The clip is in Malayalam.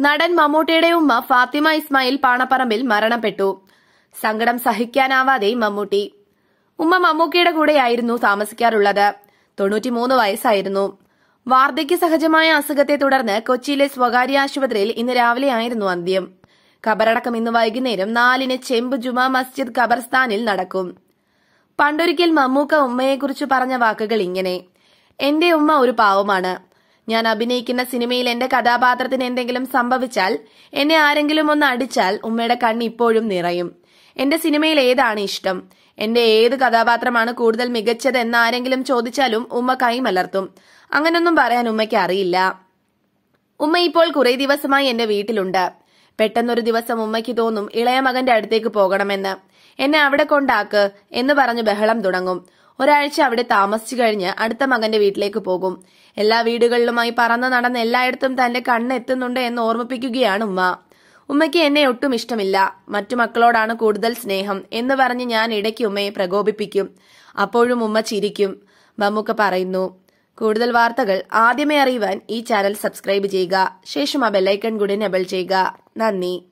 നടൻ മമ്മൂട്ടിയുടെ ഉമ്മ ഫാത്തിമ ഇസ്മായിൽ പാണപ്പറമ്പിൽ മരണപ്പെട്ടു. സങ്കടം സഹിക്കാനാവാതെ മമ്മൂട്ടി. ഉമ്മ മമ്മൂക്കിയുടെ കൂടെയായിരുന്നു താമസിക്കാറുള്ളത്. തൊണ്ണൂറ്റിമൂന്ന് വയസ്സായിരുന്നു. വാർദ്ധക്യ സഹജമായ അസുഖത്തെ തുടർന്ന് കൊച്ചിയിലെ സ്വകാര്യ ആശുപത്രിയിൽ ഇന്ന് രാവിലെയായിരുന്നു അന്ത്യം. ഖബറടക്കം ഇന്ന് വൈകുന്നേരം നാലിന് ചെമ്പ് ജുമാ മസ്ജിദ് ഖബർസ്ഥാനിൽ നടക്കും. പണ്ടൊരിക്കൽ മമ്മൂക്ക ഉമ്മയെക്കുറിച്ച് പറഞ്ഞ വാക്കുകൾ ഇങ്ങനെ എന്റെ ഉമ്മ ഒരു പാവമാണ്. ഞാൻ അഭിനയിക്കുന്ന സിനിമയിൽ എന്റെ കഥാപാത്രത്തിന് എന്തെങ്കിലും സംഭവിച്ചാൽ എന്നെ ആരെങ്കിലും ഒന്ന് അടിച്ചാൽ ഉമ്മയുടെ കണ്ണ് ഇപ്പോഴും നിറയും. എന്റെ സിനിമയിൽ ഏതാണ് ഇഷ്ടം? എന്റെ ഏത് കഥാപാത്രമാണ് കൂടുതൽ മികച്ചത് എന്ന് ആരെങ്കിലും ചോദിച്ചാലും ഉമ്മ കൈമലർത്തും. അങ്ങനൊന്നും പറയാൻ ഉമ്മയ്ക്ക് അറിയില്ല. ഉമ്മ ഇപ്പോൾ കുറെ ദിവസമായി എന്റെ വീട്ടിലുണ്ട്. പെട്ടെന്നൊരു ദിവസം ഉമ്മയ്ക്ക് തോന്നും ഇളയ മകന്റെ അടുത്തേക്ക് പോകണമെന്ന്. എന്നെ അവിടെ കൊണ്ടാക്ക് എന്ന് പറഞ്ഞു ബഹളം തുടങ്ങും. ഒരാഴ്ച അവിടെ താമസിച്ചു കഴിഞ്ഞ് അടുത്ത മകന്റെ വീട്ടിലേക്ക് പോകും. എല്ലാ വീടുകളിലുമായി പറന്ന് നടന്ന് എല്ലായിടത്തും തന്റെ കണ്ണെത്തുന്നുണ്ട് എന്ന് ഓർമ്മിപ്പിക്കുകയാണ് ഉമ്മ. ഉമ്മയ്ക്ക് എന്നെ ഒട്ടും ഇഷ്ടമില്ല. മറ്റു മക്കളോടാണ് കൂടുതൽ സ്നേഹം എന്ന് പറഞ്ഞ് ഞാൻ ഇടയ്ക്ക് ഉമ്മയെ പ്രകോപിപ്പിക്കും. അപ്പോഴും ഉമ്മ ചിരിക്കും. ബമ്മുക്ക പറയുന്നു കൂടുതൽ വാർത്തകൾ ആദ്യമേ അറിയുവാൻ ഈ ചാനൽ സബ്സ്ക്രൈബ് ചെയ്യുക. ശേഷം ആ ബെല്ലൈക്കൺ കൂടി എനബിൾ ചെയ്യുക. നന്ദി.